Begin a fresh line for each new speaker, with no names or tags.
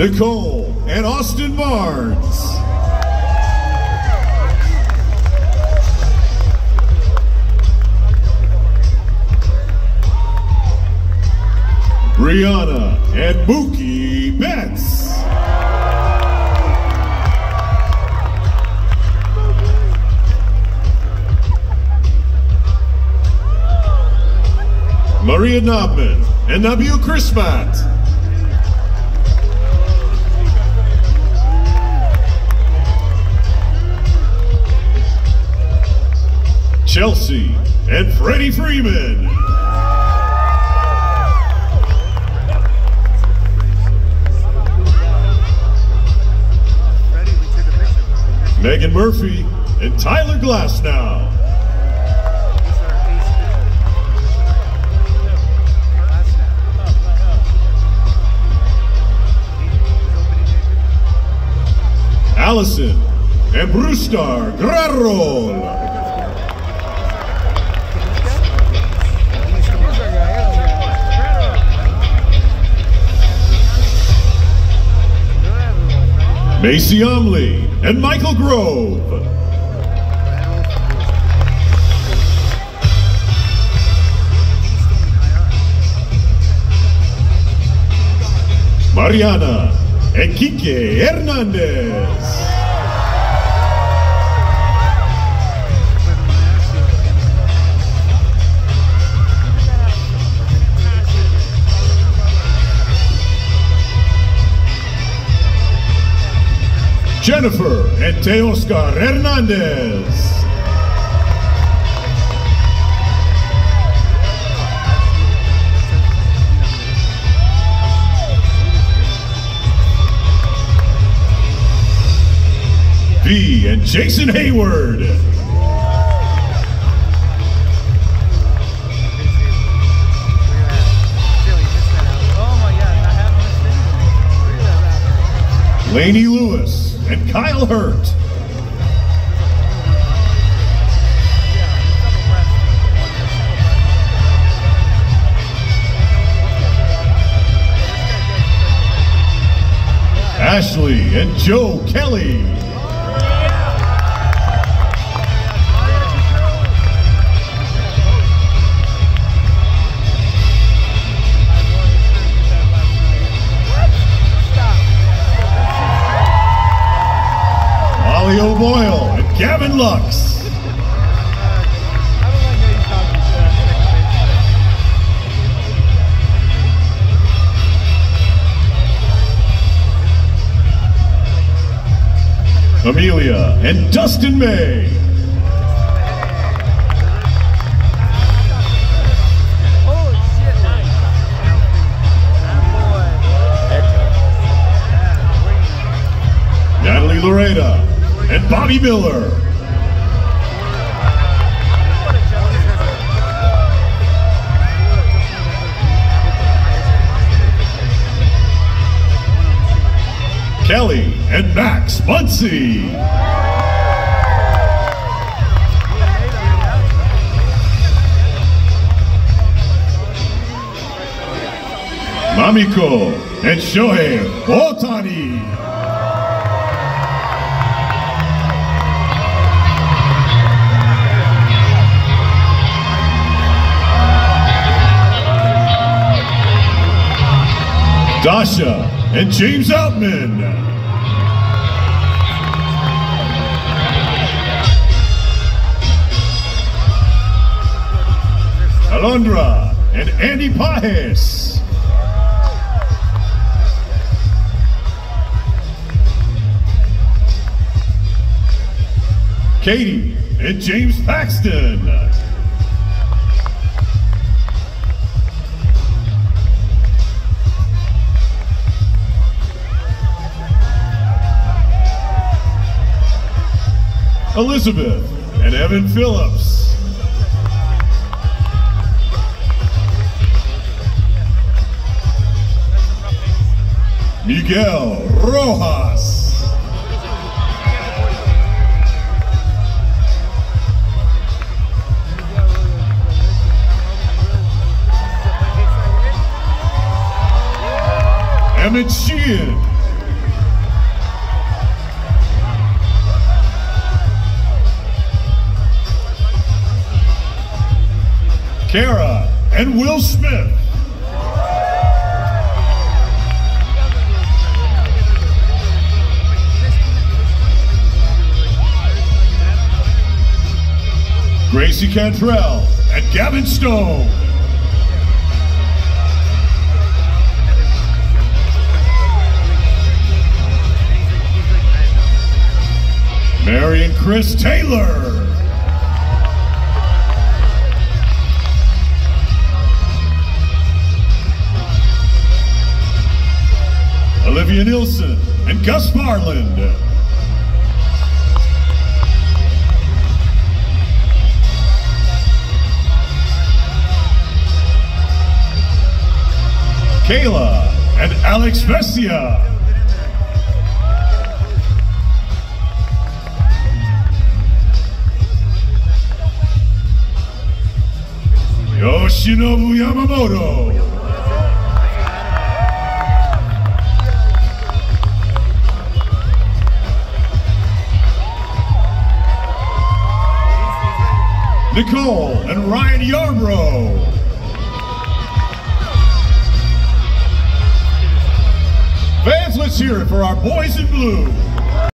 Nicole and Austin Barnes. Brianna and Mookie Betts. Maria Knobman and Nabil Crismatt. Chelsea and Freddie Freeman. Megan Murphy and Tyler
opening day.
Allison and Brusdar Graterol. Macy Umley and Michael Grove. Mariana Kike Hernandez. Jennifer and Teoscar Hernandez. V and Jason Heyward. Laney Lewis and Kyle Hurt. Ashley and Joe Kelly. O'Boyle and Gavin Lux. Amelia and Dustin May. Natalie Loretta and Bobby Miller. Kelly and Max Muncy. Mamiko and Shohei Ohtani. Dasha and James Outman. Alondra and Andy Pages. Katie and James Paxton. Elizabeth and Evan Phillips. Miguel Rojas. Emmett Sheehan Kara and Will Smith. Gracie Cantrell and Gavin Stone. Mary and Chris Taylor. Olivia Nilsson and Gus Varland. Kayla and Alex Vesia. Yoshinobu Yamamoto. Nicole and Ryan Yarbrough. Fans, let's hear it for our boys in blue.